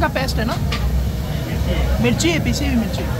का पेस्ट है ना? मिर्ची है पीसी हुई मिर्ची।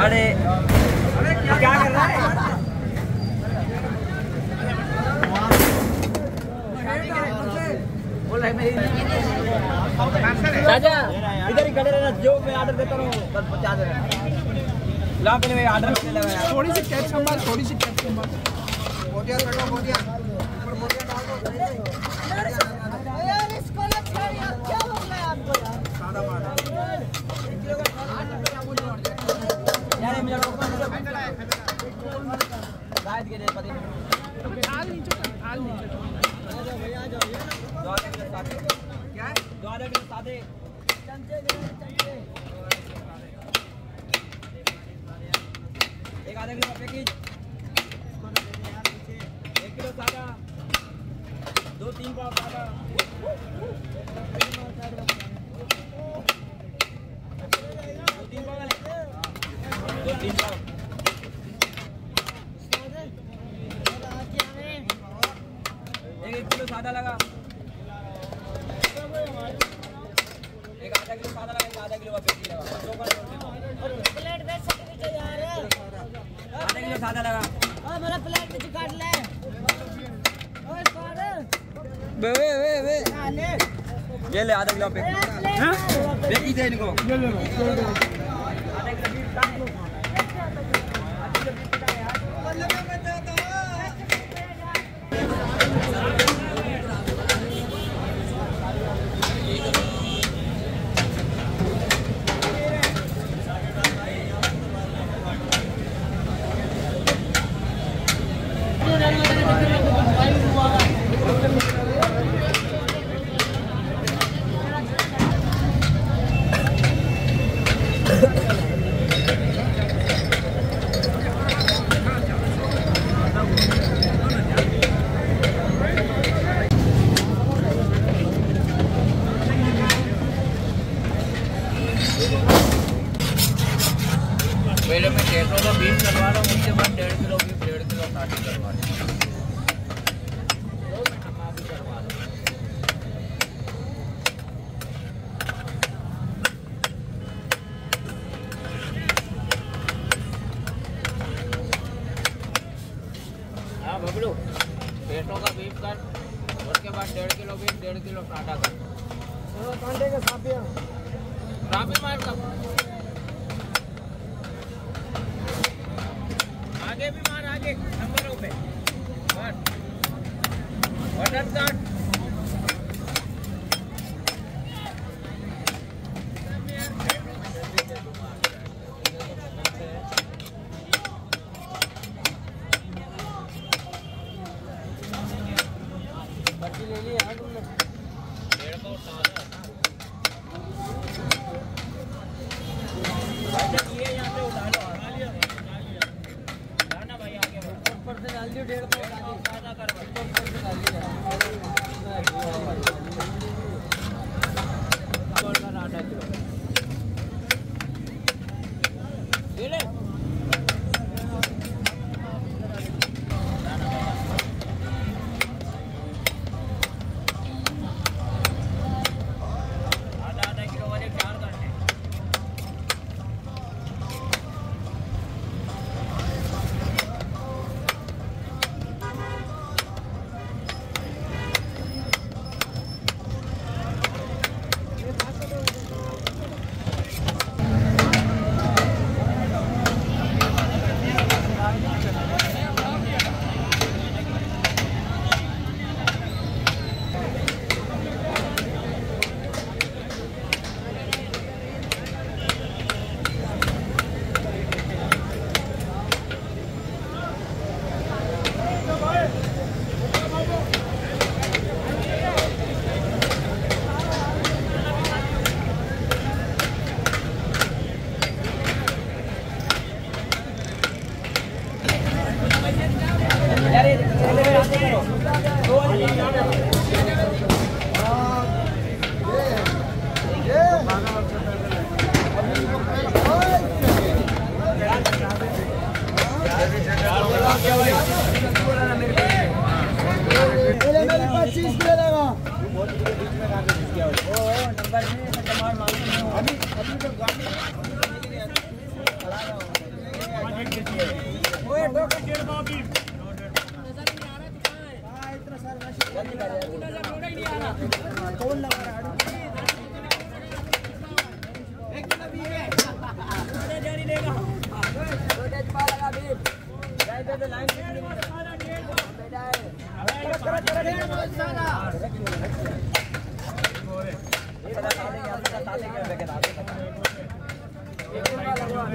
अरे क्या कर रहा है राजा इधर ही खड़े रहना जो मैं ऑर्डर देता हूँ बस पहुँचा दे ला पहले मैं ऑर्डर लगा थोड़ी सी कैप संभाल थोड़ी सी कैप संभाल। यार इसको ना छोड़ यार क्या हो। गया आपको यार यार मुझे रोको गाय के दे पति। आल एक आधा किलो पैकेज एक किलो सादा दो तीन पाव सादा दो तीन पाव, दो तीन पाव। आधा लगा। एक आधा किलो सादा लगा एक आधा किलो वापस लगा दो प्लेट बेच सकते बेचे जा रहे आधा किलो सादा लगा। और मेरा प्लेट बेच काट ले। ओए सारे। बे बे बे बे ये ले आधा किलो पे हाँ? बेच दे इनको। ले ले। डेढ़ किलो कांटा का हाँ, कांटे का साफिया साफी मार का। Get it. अभी अभी तो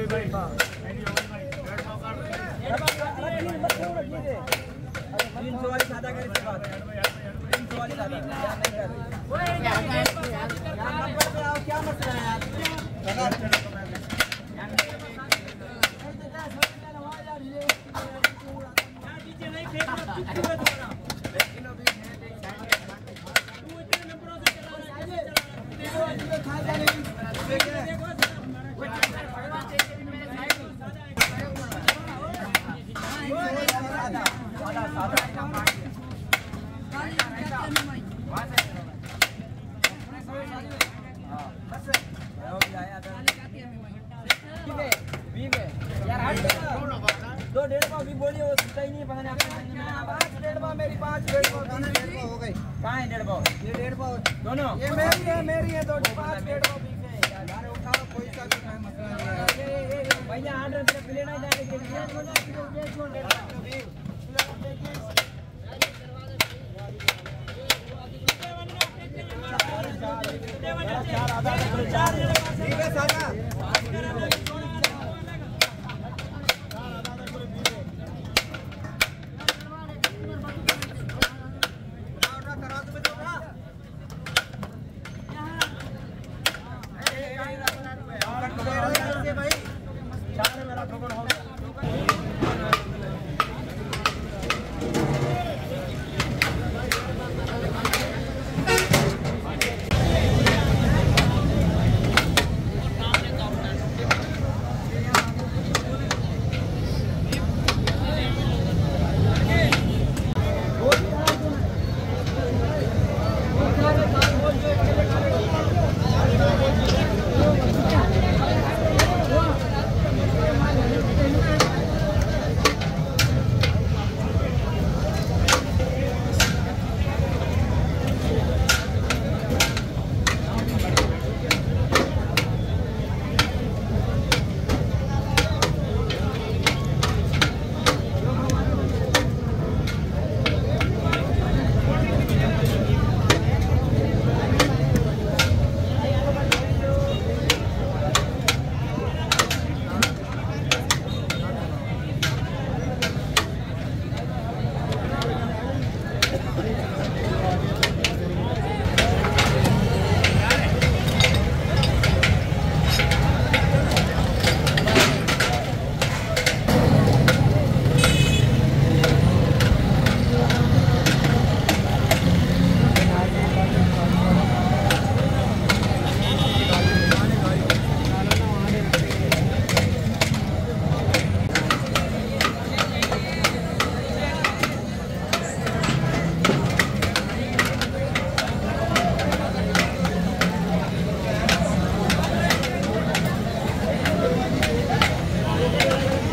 everybody. ये डेढ़ पाव दोनों। ये मेरी है मेरी है दो पाँच डेढ़ पाव बीफ है। यार उठाओ कोई सा है मसला नहीं है भैया आठ रुपये प्लेट आ जाएगी चार आधा चार है सादा